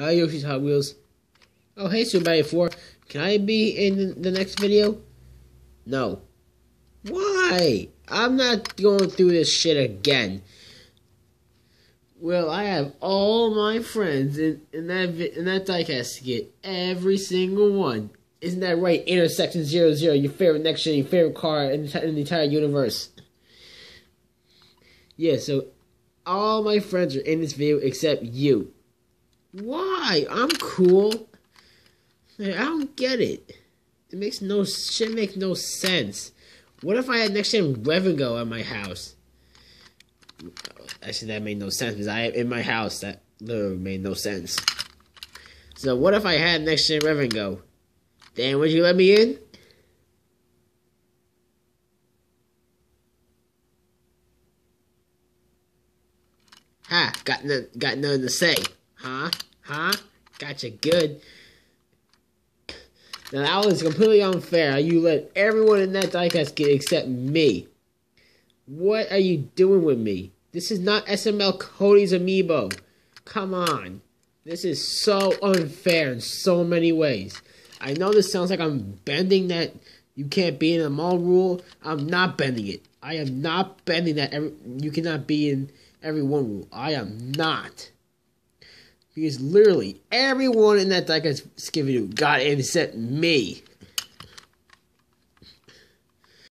Hi Yoshi's Hot Wheels. Oh hey Super 4. Can I be in the next video? No. Why? I'm not going through this shit again. Well, I have all my friends in, in that in that diecast get every single one. Isn't that right? Intersection zero zero, your favorite next gen, your favorite car in in the entire universe. Yeah, so all my friends are in this video except you. Why? I'm cool. I don't get it. It makes no shit makes no sense. What if I had next gen Revengo at my house? Actually, that made no sense because I am in my house that literally made no sense. So what if I had next gen Revengo? Then would you let me in? Ha! Got no, got nothing to say, huh? Huh? Gotcha, good. Now that was completely unfair. You let everyone in that diecast get except me. What are you doing with me? This is not SML Cody's amiibo. Come on. This is so unfair in so many ways. I know this sounds like I'm bending that you can't be in a mall rule. I'm not bending it. I am not bending that every, you cannot be in every one rule. I am not. Because literally everyone in that diecast Skibidoo got in except me.